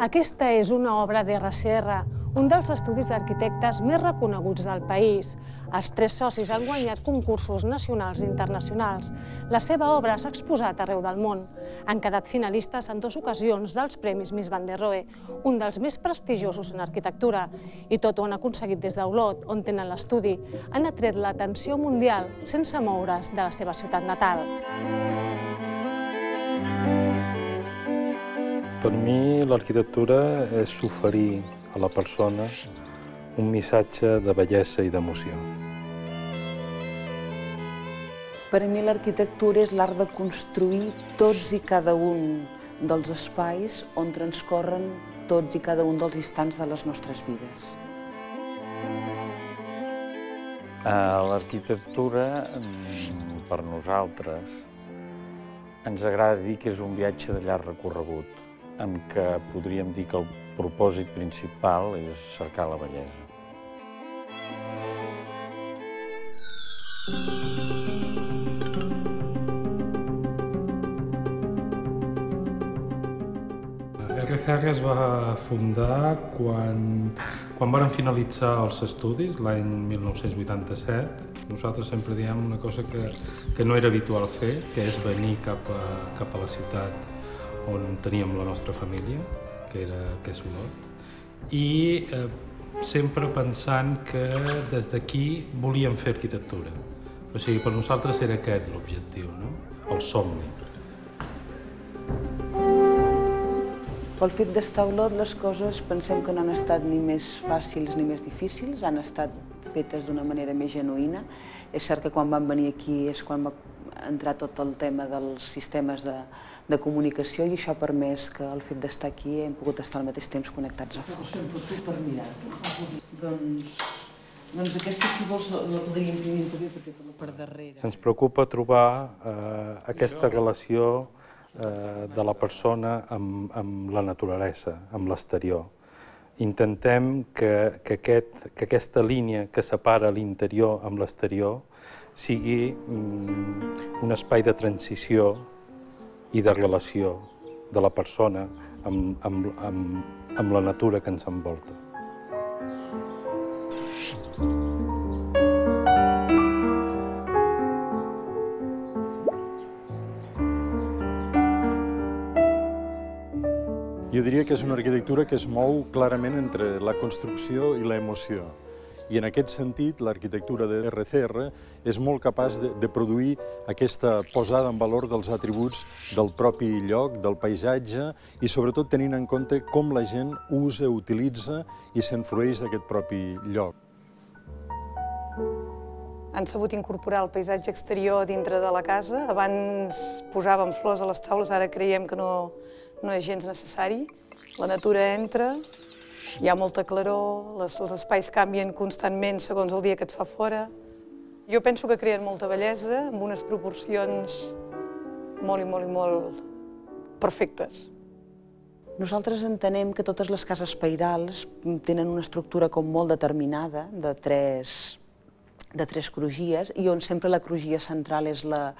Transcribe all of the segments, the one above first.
Aquesta és una obra d'RCR, un dels estudis d'arquitectes més reconeguts del país. Els tres socis han guanyat concursos nacionals i internacionals. La seva obra s'ha exposat arreu del món. Han quedat finalistes en dues ocasions dels Premis Miss Van der Rohe, un dels més prestigiosos en arquitectura, i tot ho han aconseguit des d'Olot, on tenen l'estudi. Han atret l'atenció mundial sense moure's de la seva ciutat natal. Per mi l'arquitectura és oferir a la persona un missatge de bellesa i d'emoció. Per a mi l'arquitectura és l'art de construir tots i cada un dels espais on transcorren tots i cada un dels instants de les nostres vides. L'arquitectura, per nosaltres, ens agrada dir que és un viatge de llarg recorregut, en què podríem dir que el propòsit principal és cercar la bellesa. RCR es va fundar quan, quan varen finalitzar els estudis, l'any 1987. Nosaltres sempre diem una cosa que, que no era habitual fer, que és venir cap a, cap a la ciutat on teníem la nostra família, que, era, que és Olot, i eh, sempre pensant que des d'aquí volíem fer arquitectura. O sigui, per nosaltres era aquest l'objectiu, no? el somni. Pel fet d'estar a Olot, les coses pensem que no han estat ni més fàcils ni més difícils, han estat fetes d'una manera més genuïna. És cert que quan vam venir aquí és quan entrar tot el tema dels sistemes de, de comunicació i això ha permès que el fet d'estar aquí hem pogut estar al mateix temps connectats a. Sempre tu per mirar. Doncs, doncs aquesta, si vols, la podria imprimir també perquè te la per darrere. Se'ns preocupa trobar eh, aquesta relació eh, de la persona amb, amb la naturalesa, amb l'exterior. Intentem que, que, aquest, que aquesta línia que separa l'interior amb l'exterior sigui mm, un espai de transició i de relació de la persona amb, amb, amb, amb la natura que ens envolta. Jo diria que és una arquitectura que es mou clarament entre la construcció i l'emoció. I en aquest sentit, l'arquitectura de RCR és molt capaç de, de produir aquesta posada en valor dels atributs del propi lloc, del paisatge, i sobretot tenint en compte com la gent usa, utilitza i s'enfrueix d'aquest propi lloc. Han sabut incorporar el paisatge exterior dintre de la casa. Abans posàvem flors a les taules, ara creiem que no, no és gens necessari. La natura entra, hi ha molta claror, les, els espais canvien constantment segons el dia que et fa fora. Jo penso que creen molta bellesa amb unes proporcions molt i molt i molt perfectes. Nosaltres entenem que totes les cases pairals tenen una estructura com molt determinada, de tres de tres crugies i on sempre la crugia central és la,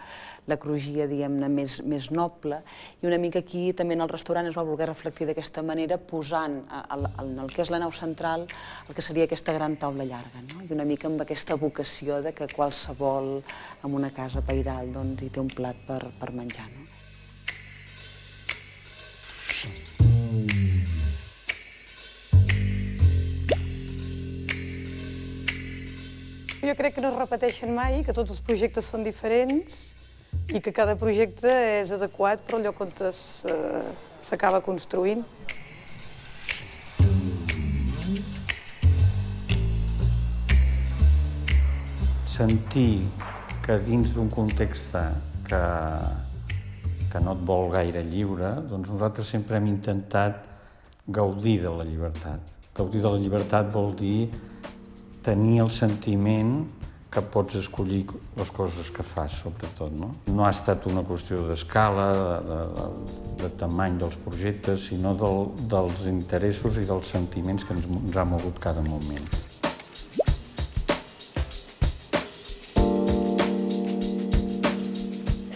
la crugia, diguem-ne, més, més noble. I una mica aquí també en el restaurant es va voler reflectir d'aquesta manera posant en el que és la nau central el que seria aquesta gran taula llarga. No? I una mica amb aquesta vocació de que qualsevol en una casa pairal doncs, hi té un plat per, per menjar. No? Jo crec que no es repeteixen mai, que tots els projectes són diferents i que cada projecte és adequat per al lloc on s'acaba construint. Sentir que dins d'un context que, que no et vol gaire lliure, doncs nosaltres sempre hem intentat gaudir de la llibertat. Gaudir de la llibertat vol dir tenir el sentiment que pots escollir les coses que fas, sobretot. No, no ha estat una qüestió d'escala, de, de, de tamany dels projectes, sinó del, dels interessos i dels sentiments que ens, ens ha mogut cada moment.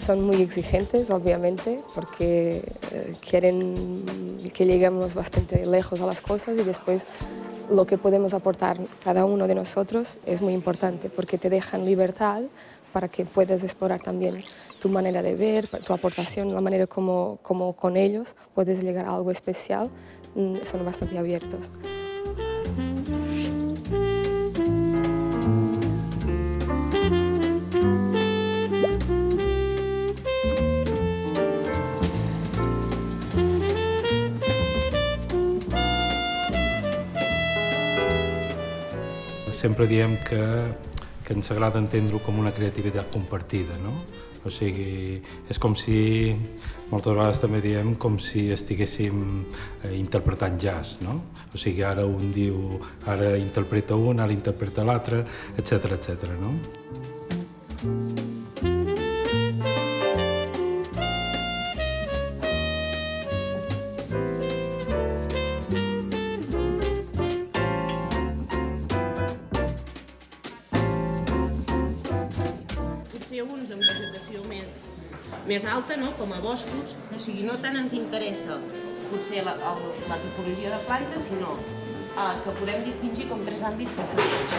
son muy exigentes, obviamente, porque eh, quieren que lleguemos bastante lejos a las cosas y después lo que podemos aportar cada uno de nosotros es muy importante porque te dejan libertad para que puedas explorar también tu manera de ver, tu aportación, la manera como, como con ellos puedes llegar a algo especial, mm, son bastante abiertos. Sempre diem que, que ens agrada entendre-ho com una creativitat compartida, no? O sigui, és com si, moltes vegades també diem, com si estiguéssim eh, interpretant jazz, no? O sigui, ara un diu, ara interpreta un, ara interpreta l'altre, etc etc. no? Més alta, no? com a boscos, o sigui, no tant ens interessa potser la, el, la tipologia de plantes, sinó eh, que podem distingir com tres àmbits diferents.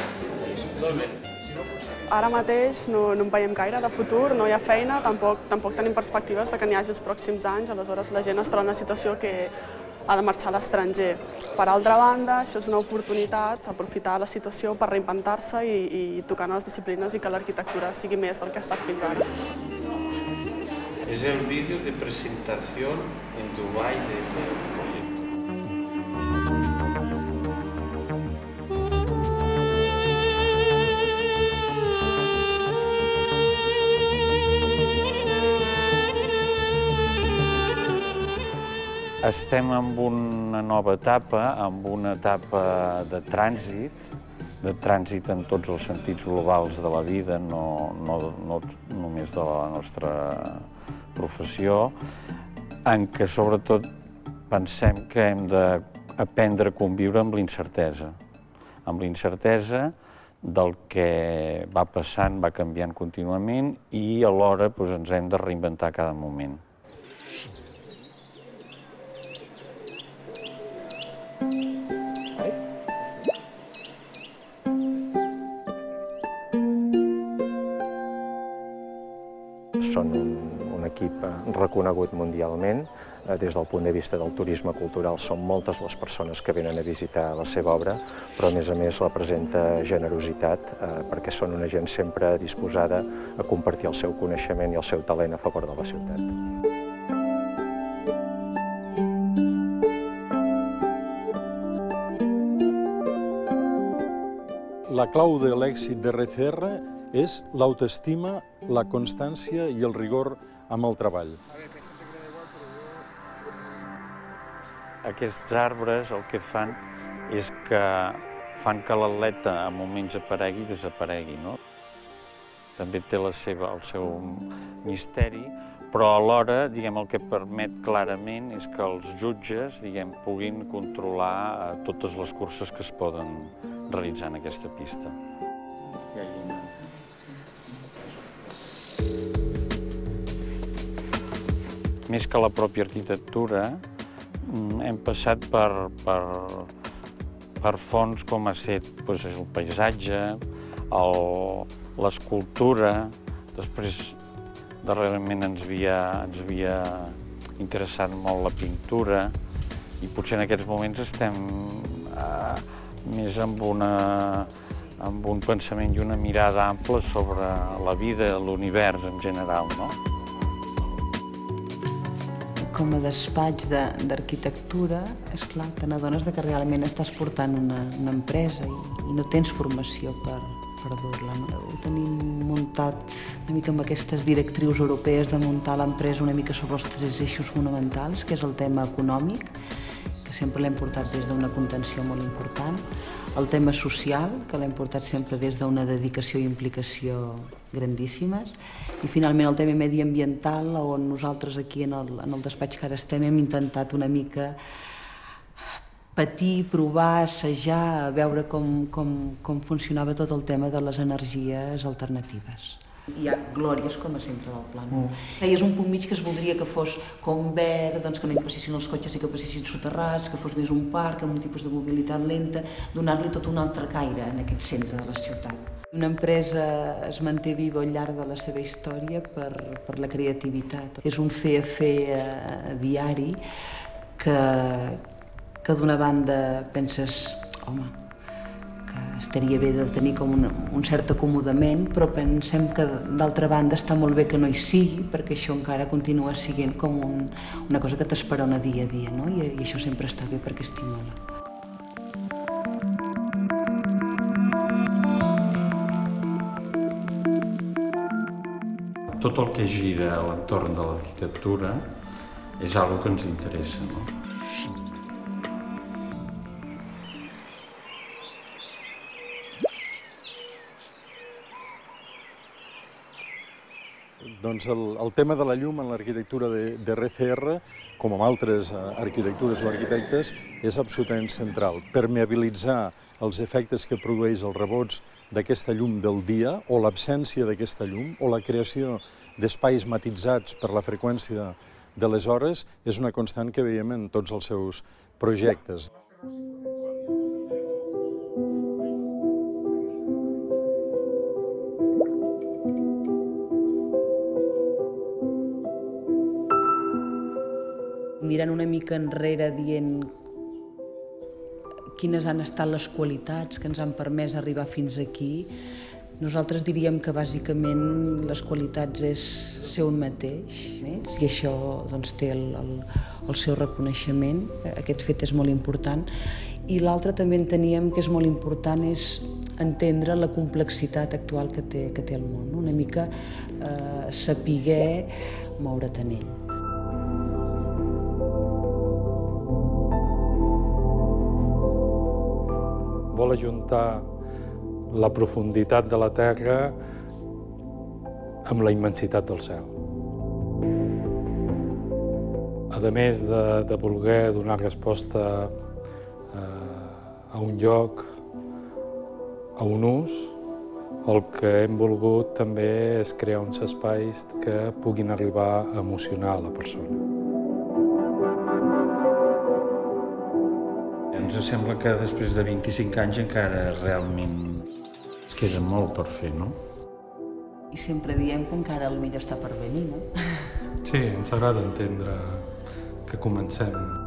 Ara mateix no, no en veiem gaire de futur, no hi ha feina, tampoc, tampoc tenim perspectives de que n'hi hagi els pròxims anys, aleshores la gent es troba en una situació que ha de marxar a l'estranger. Per altra banda, això és una oportunitat, aprofitar la situació per reinventar-se i, i tocar noves disciplines i que l'arquitectura sigui més del que ha estat fins ara. Es el vídeo de presentación en Dubái del proyecto. Estem en una nova etapa, amb una etapa de trànsit, de trànsit en tots els sentits globals de la vida, no, no, no només de la nostra professió, en què sobretot pensem que hem d'aprendre a conviure amb l'incertesa, amb l'incertesa del que va passant, va canviant contínuament i alhora doncs, ens hem de reinventar cada moment. Equip reconegut mundialment. Eh, des del punt de vista del turisme cultural són moltes les persones que venen a visitar la seva obra, però a més a més la presenta generositat eh, perquè són una gent sempre disposada a compartir el seu coneixement i el seu talent a favor de la ciutat. La clau de l'èxit de RCR és l'autoestima, la constància i el rigor amb el treball. Aquests arbres el que fan és que fan que l'atleta en moments aparegui i desaparegui. No? També té la seva, el seu misteri, però alhora diguem, el que permet clarament és que els jutges diguem, puguin controlar eh, totes les curses que es poden realitzar en aquesta pista. Més que la pròpia arquitectura, mm, hem passat per, per, per fons com ha set doncs, el paisatge, l'escultura, després darrerament ens havia, ens havia interessat molt la pintura i potser en aquests moments estem eh, més amb, una, amb un pensament i una mirada ampla sobre la vida, l'univers en general. No? Com a despatx d'arquitectura, és clar, te n'adones que realment estàs portant una, una empresa i, i no tens formació per, per dur-la. No? Ho tenim muntat una mica amb aquestes directrius europees de muntar l'empresa una mica sobre els tres eixos fonamentals, que és el tema econòmic, que sempre l'hem portat des d'una contenció molt important, el tema social, que l'hem portat sempre des d'una dedicació i implicació grandíssimes, i finalment el tema mediambiental, on nosaltres aquí en el, en el despatx que ara estem hem intentat una mica patir, provar, assajar, veure com, com, com funcionava tot el tema de les energies alternatives. Hi ha glòries com a centre del plan. Mm. És un punt mig que es voldria que fos com verd, doncs que no hi passessin els cotxes i que passessin soterrats, que fos més un parc amb un tipus de mobilitat lenta, donar-li tot un altre caire en aquest centre de la ciutat. Una empresa es manté viva al llarg de la seva història per, per la creativitat. És un fer a fer eh, diari que, que d'una banda penses, home, estaria bé de tenir com un, un cert acomodament, però pensem que d'altra banda està molt bé que no hi sigui, perquè això encara continua sent com un, una cosa que t'esperona dia a dia, no? I, i això sempre està bé perquè estimula. Tot el que gira a l'entorn de l'arquitectura és algo que ens interessa, no? Doncs el, el tema de la llum en l'arquitectura de, de RCR, com en altres eh, arquitectures o arquitectes, és absolutament central. Permeabilitzar els efectes que produeix els rebots d'aquesta llum del dia o l'absència d'aquesta llum o la creació d'espais matitzats per la freqüència de les hores és una constant que veiem en tots els seus projectes. Mirant una mica enrere dient quines han estat les qualitats que ens han permès arribar fins aquí, nosaltres diríem que bàsicament les qualitats és ser un mateix eh? i això doncs, té el, el, el seu reconeixement, aquest fet és molt important. I l'altre també enteníem que és molt important és entendre la complexitat actual que té, que té el món, no? una mica eh, sapiguer moure't en ell. Ajuntar la profunditat de la Terra amb la immensitat del cel. A més de, de voler donar resposta eh, a un lloc, a un ús, el que hem volgut també és crear uns espais que puguin arribar a emocionar la persona. Sembla que després de 25 anys encara realment es queda molt per fer, no? I sempre diem que encara el millor està per venir, no? Sí, ens agrada entendre que comencem.